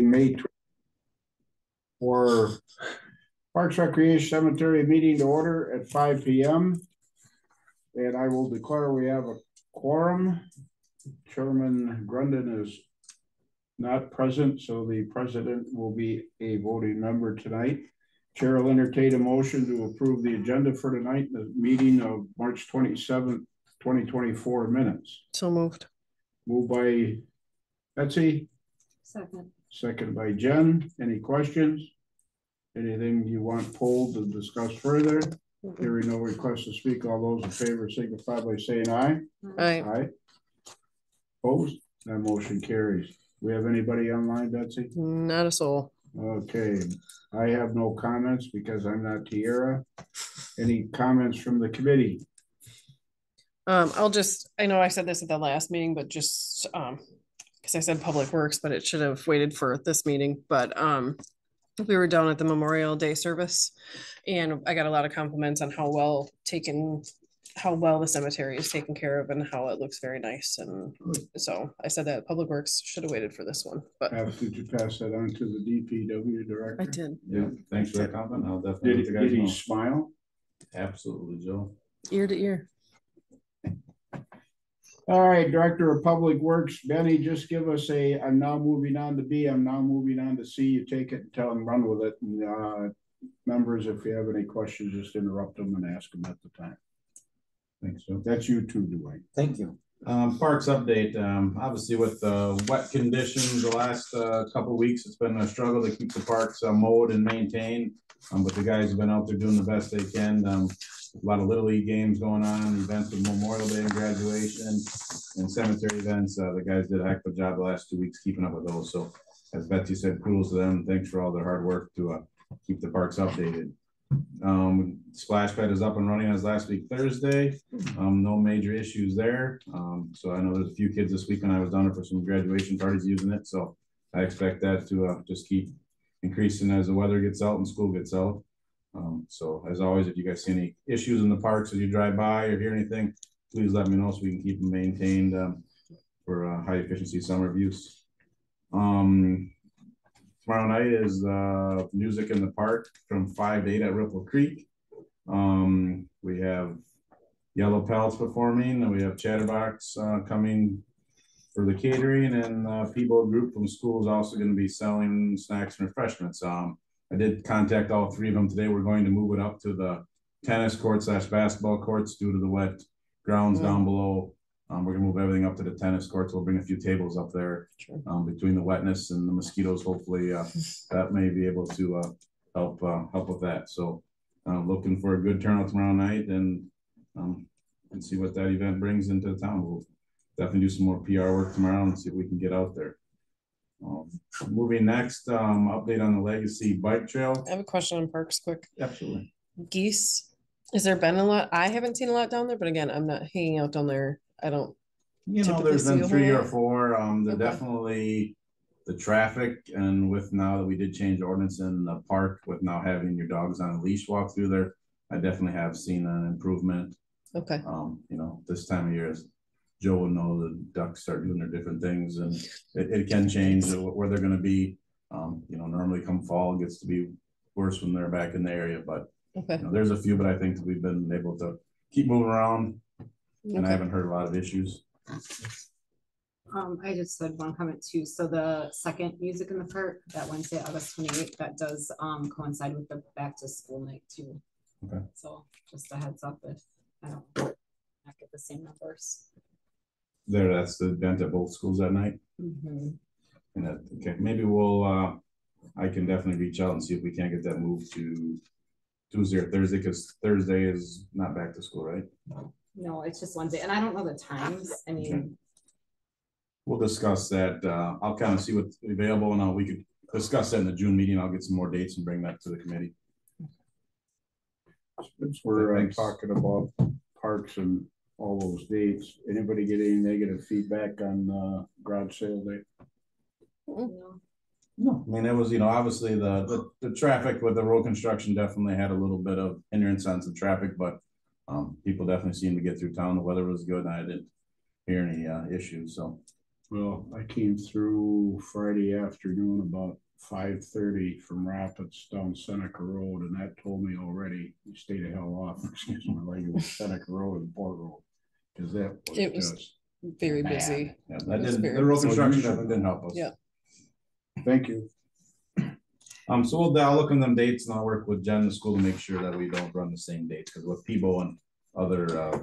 May tw- for Parks Recreation Cemetery meeting to order at five P M. And I will declare we have a quorum. Chairman Grundon is not present, so the president will be a voting member tonight. Chair will entertain a motion to approve the agenda for tonight, the meeting of March twenty-seventh, twenty twenty-four minutes. So moved. Moved by Betsy, Second. Second by Jen. Any questions? Anything you want pulled to discuss further? Hearing no request to speak, all those in favor signify by saying aye. Aye. Aye. Opposed? That motion carries. We have anybody online, Betsy? Not a soul. Okay, I have no comments because I'm not Tiara. Any comments from the committee? Um, I'll just, I know I said this at the last meeting, but just, um, because I said Public Works, but it should have waited for this meeting, but, um, we were down at the Memorial Day service and I got a lot of compliments on how well taken, how well the cemetery is taken care of and how it looks very nice. And so I said that Public Works should have waited for this one, but Did you pass that on to the DPW director? I did. Yeah, thanks for that compliment. I'll definitely Did let he, you guys did he know. smile? Absolutely, Joe. Ear to ear. All right, Director of Public Works, Benny, just give us a, I'm now moving on to B, I'm now moving on to C, you take it and tell them, run with it, and, uh, members, if you have any questions, just interrupt them and ask them at the time. Thanks, Joe. That's you too, Dwayne. Thank you. Um, parks update, um, obviously with the wet conditions the last, uh, couple weeks, it's been a struggle to keep the parks uh, mowed and maintained. Um, but the guys have been out there doing the best they can. Um, a lot of Little League games going on, events with Memorial Day and graduation and cemetery events. Uh, the guys did a heck of a job the last two weeks keeping up with those. So as Betsy said, kudos to them. Thanks for all their hard work to, uh, keep the parks updated. Um, splash pad is up and running as last week Thursday. Um, no major issues there. Um, so I know there's a few kids this week and I was down there for some graduation parties using it, so I expect that to, uh, just keep increasing as the weather gets out and school gets out. Um, so as always, if you guys see any issues in the parks as you drive by or hear anything, please let me know so we can keep them maintained, um, for, uh, high efficiency summer use. Um, tomorrow night is, uh, music in the park from five to eight at Ripple Creek. Um, we have Yellow Pelts performing, and we have Chatterbox, uh, coming for the catering, and, uh, PTO Group from school is also gonna be selling snacks and refreshments. Um, I did contact all three of them today. We're going to move it up to the tennis court slash basketball courts due to the wet grounds down below. Um, we're gonna move everything up to the tennis courts. We'll bring a few tables up there. Sure. Um, between the wetness and the mosquitoes, hopefully, uh, that may be able to, uh, help, uh, help with that. So, uh, looking for a good turnout tomorrow night and, um, and see what that event brings into the town. We'll definitely do some more PR work tomorrow and see if we can get out there. Um, moving next, um, update on the Legacy Bike Trail. I have a question on parks quick. Absolutely. geese. Has there been a lot? I haven't seen a lot down there, but again, I'm not hanging out down there. I don't. You know, there's been three or four, um, they're Okay. definitely the traffic and with now that we did change ordinance in the park with now having your dogs on a leash walk through there. I definitely have seen an improvement, Okay. um, you know, this time of year is. Joe will know the ducks start doing their different things and it, it can change where they're gonna be. Um, you know, normally come fall, it gets to be worse when they're back in the area, but, Okay. you know, there's a few, but I think that we've been able to keep moving around. And I haven't heard a lot of issues. Um, I just had one comment too. So the second music in the park, that Wednesday, August twenty-eighth, that does um coincide with the back to school night too. Okay. So just a heads up if I don't not get the same numbers. There, that's the event at both schools that night. Mhm. And that, okay, maybe we'll, uh, I can definitely reach out and see if we can't get that moved to Tuesday or Thursday, because Thursday is not back to school, right? No, it's just Wednesday, and I don't know the times. I mean, We'll discuss that. Uh, I'll kind of see what's available and uh, we could discuss that in the June meeting. I'll get some more dates and bring that to the committee. Since we're uh, Thanks. talking about parks and all those dates, anybody get any negative feedback on, uh, garage sale day? you know, No, I mean, it was, you know, obviously the, the, the traffic with the road construction definitely had a little bit of hindrance on some traffic, but um, people definitely seemed to get through town. The weather was good and I didn't hear any, uh, issues, so Well, I came through Friday afternoon about five thirty from Rapids down Seneca Road, and that told me already, you stay the hell off, excuse my language, Seneca Road and Port Road. Cause that It was was- just, Very Man. busy. Yeah, that was didn't, very the road construction definitely didn't help us. Yeah. thank you. Um, so we'll, I'll look on them dates and I'll work with Jen, the school to make sure that we don't run the same dates, because with people and other, uh.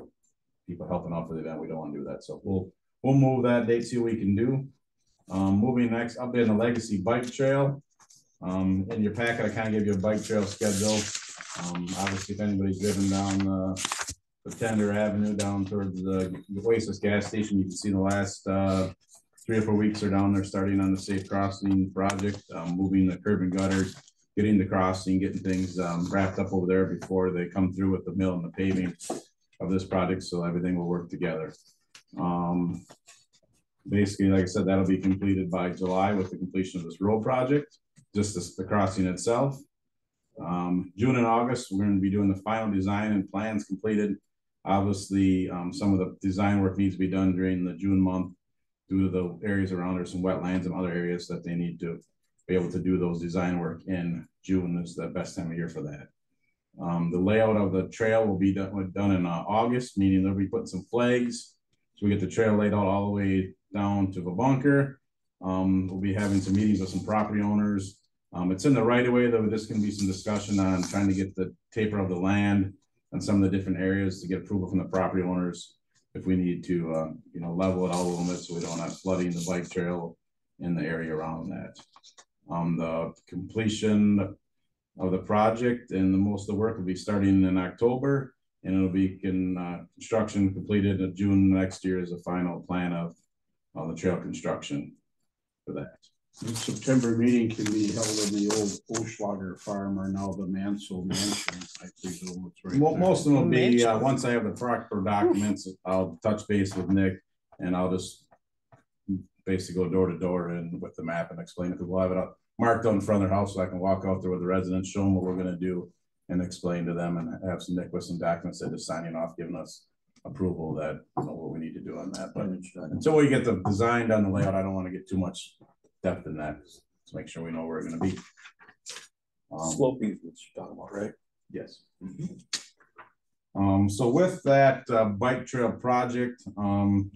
People helping out for the event, we don't wanna do that, so we'll, we'll move that date, see what we can do. Um, moving next, up in the Legacy Bike Trail. Um, in your packet, I kind of gave you a bike trail schedule. Um, obviously, if anybody's driven down, uh. The Tender Avenue down towards the Oasis gas station, you can see the last, uh three or four weeks are down there starting on the safe crossing project, um, moving the curb and gutters, getting the crossing, getting things, um, wrapped up over there before they come through with the mill and the paving of this project, so everything will work together. Um, basically, like I said, that'll be completed by July with the completion of this road project, just the crossing itself. Um, June and August, we're gonna be doing the final design and plans completed. Obviously, um, some of the design work needs to be done during the June month due to the areas around, there's some wetlands and other areas that they need to be able to do those design work in June is the best time of year for that. Um, the layout of the trail will be done, done in, uh, August, meaning they'll be putting some flags. So we get the trail laid out all the way down to the bunker. Um, we'll be having some meetings with some property owners. Um, it's in the right of way, though, there's gonna be some discussion on trying to get the taper of the land and some of the different areas to get approval from the property owners if we need to, uh, you know, level it out a little bit so we don't have flooding the bike trail in the area around that. Um, the completion of the project and the most of the work will be starting in October. And it'll be in, uh, construction completed in June next year is the final plan of, on the trail construction for that. The September meeting can be held in the old Oschlager farm or now the Mansell Mansion, I presume it's right Mo- there. Most of them will be, uh, once I have the proper documents, I'll touch base with Nick and I'll just basically go door to door and with the map and explain it, because we'll have it up, marked on in front of their house, so I can walk out there with the residents, show them what we're gonna do and explain to them and have some Nick with some documents that is signing off, giving us approval that, you know, what we need to do on that, but until we get the design done, the layout, I don't wanna get too much depth in that, to make sure we know where we're gonna be. Um, Sloping, is what you're talking about, right? Yes. Um, so with that, uh, bike trail project, um,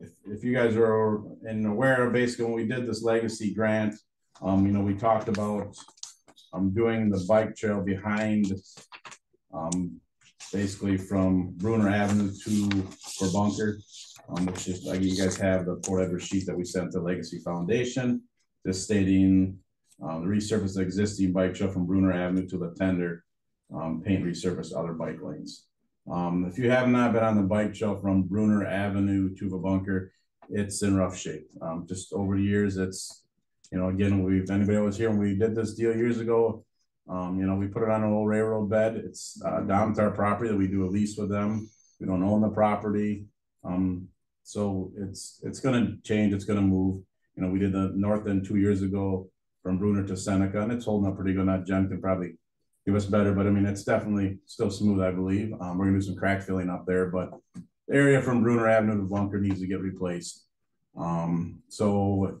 if, if you guys are in aware, of basically when we did this legacy grant, um, you know, we talked about, um, doing the bike trail behind, um, basically from Bruner Avenue to for Bunker, um, which is, like, you guys have the Port Edwards sheet that we sent to Legacy Foundation, just stating, um, the resurface existing bike trail from Bruner Avenue to the tender, um, paint resurface other bike lanes. Um, if you have not been on the bike trail from Bruner Avenue to the bunker, it's in rough shape. Um, just over the years, it's, you know, again, we, if anybody was here when we did this deal years ago, um, you know, we put it on an old railroad bed. It's, uh, down to our property that we do a lease with them. We don't own the property. Um, so it's, it's gonna change, it's gonna move. You know, we did the north end two years ago from Bruner to Seneca, and it's holding up pretty good. Now Jen can probably give us better, but I mean, it's definitely still smooth, I believe. Um, we're gonna do some crack filling up there, but the area from Bruner Avenue to Bunker needs to get replaced. Um, so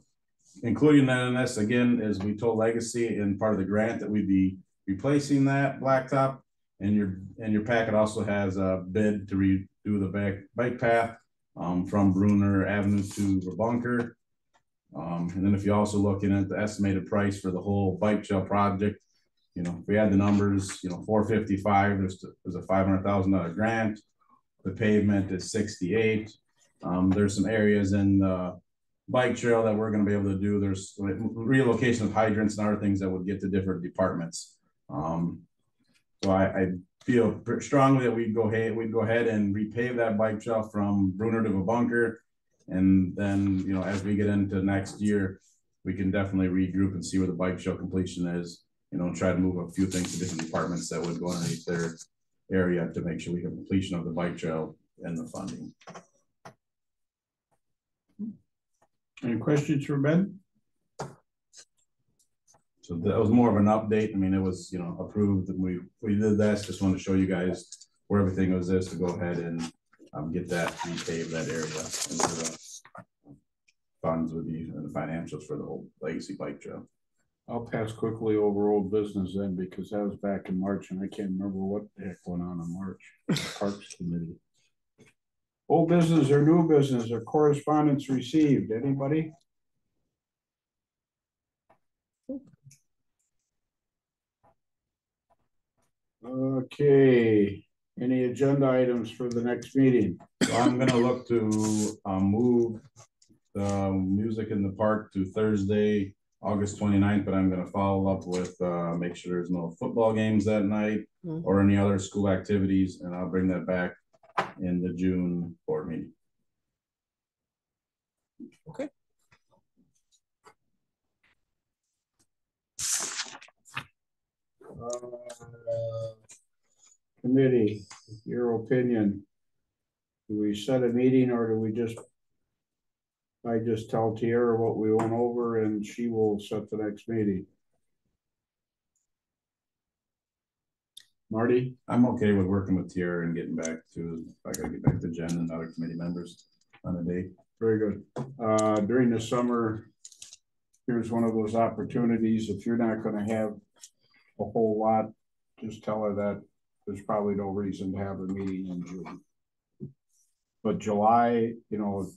including that in this, again, is we told Legacy in part of the grant that we'd be replacing that blacktop. And your, and your packet also has a bid to redo the back bike path, um, from Bruner Avenue to the Bunker. Um, and then if you also looking at the estimated price for the whole bike trail project, you know, if we had the numbers, you know, four fifty-five, there's, there's a five hundred thousand dollar grant. The pavement is sixty-eight. Um, there's some areas in the bike trail that we're gonna be able to do. There's relocation of hydrants and other things that would get to different departments. Um, so I, I feel strongly that we'd go ahead, we'd go ahead and repave that bike trail from Bruner to the bunker. And then, you know, as we get into next year, we can definitely regroup and see where the bike trail completion is you know, try to move a few things to different departments that would go underneath their area to make sure we have completion of the bike trail and the funding. Any questions for Ben? So that was more of an update. I mean, it was, you know, approved and we, we did this, just wanted to show you guys where everything was this to go ahead and um, get that repave that area into the funds would be and the financials for the whole legacy bike trail. I'll pass quickly over old business then, because that was back in March and I can't remember what the heck went on in March. Parks Committee. Old business or new business or correspondence received, anybody? Okay, any agenda items for the next meeting? So I'm gonna look to, um, move the music in the park to Thursday, August 29th. but I'm gonna follow up with, uh, make sure there's no football games that night Mhm. or any other school activities, and I'll bring that back in the June board meeting. Uh, Committee, your opinion. Do we set a meeting or do we just? I just tell Tiara what we went over and she will set the next meeting. Marty, I'm okay with working with Tier and getting back to, I gotta get back to Jen and other committee members on a date. very good. Uh, during the summer. Here's one of those opportunities. If you're not gonna have a whole lot, just tell her that there's probably no reason to have a meeting in June. But July, you know,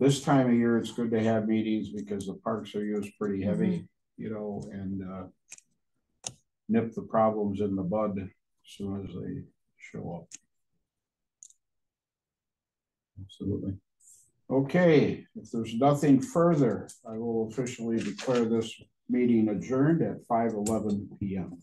this time of year, it's good to have meetings because the parks are used pretty heavy, you know, and, uh. Nip the problems in the bud as soon as they show up. Absolutely. Okay, if there's nothing further, I will officially declare this meeting adjourned at five eleven P M.